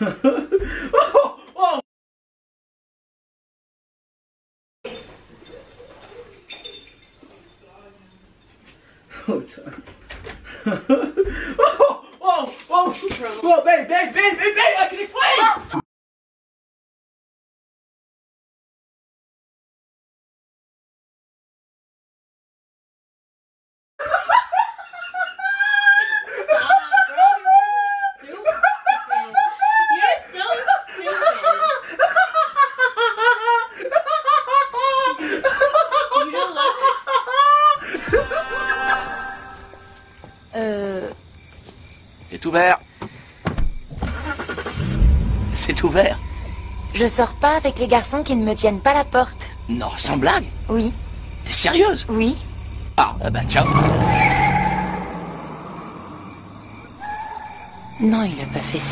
oh, oh. Oh, time. oh, oh, oh, oh, babe, babe, babe, babe, babe, I can Euh... C'est ouvert. C'est ouvert. Je sors pas avec les garçons qui ne me tiennent pas la porte. Non, sans blague. Oui, T'es sérieuse? Oui. Ah, ben ciao. Non, il a pas fait ça.